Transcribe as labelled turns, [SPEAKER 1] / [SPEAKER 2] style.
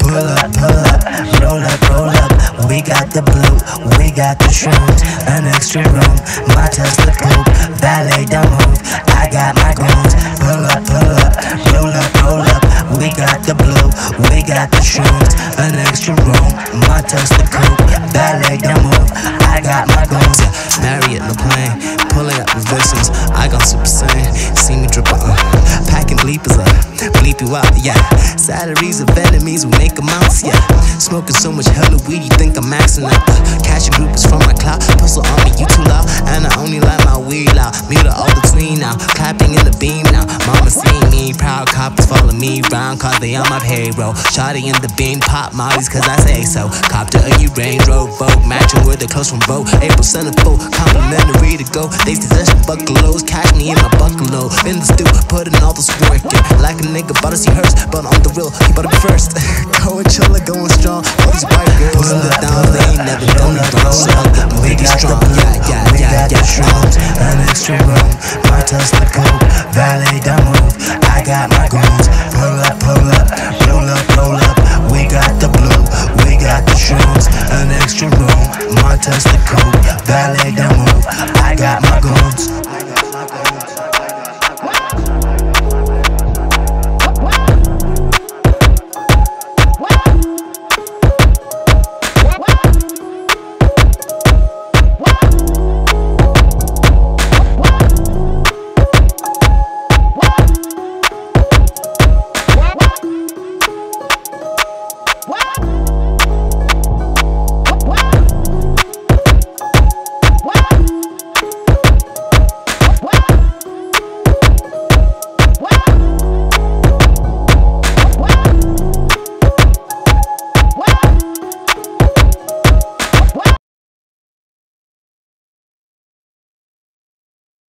[SPEAKER 1] Pull up, pull up, roll up, roll up. We got the blue, we got the shrooms, an extra room. My Tesla coupe, valet don't move. I got my goons. Pull up, pull up, roll up, roll up. We got the blue, we got the shrooms, an extra room. My Tesla coupe, valet don't move.
[SPEAKER 2] You yeah. Salaries of enemies will make amounts, yeah. Smoking so much hella weed, you think I'm maxing out. Uh, catching groupers from my cloud, pistol on me, you too loud, clapping in the now. Mama see me, proud coppers follow me round, cause they on my payroll. Shotty in the beam, pop mollies, cause I say
[SPEAKER 1] so.
[SPEAKER 2] Copter
[SPEAKER 1] a
[SPEAKER 2] U Range
[SPEAKER 1] Rover, matching with the clothes
[SPEAKER 2] from
[SPEAKER 1] Vogue. April centerfold, complimentary to go. They suggest
[SPEAKER 2] buckalos, catch me in my buckalo. In the stew, putting all this work in. Like a nigga, but I see hers, but on the real, he better be first. Coachella going strong, all these white girls in the down, they ain't never done it wrong. So We make it got strong, yeah, yeah, we yeah, got the
[SPEAKER 1] yeah. shrooms, an extra room. My Tesla coupe, valet don't move. I got my goons. Pull up, pull up, pull up, pull up. We got the blue, we got the shrooms. An extra room, My the.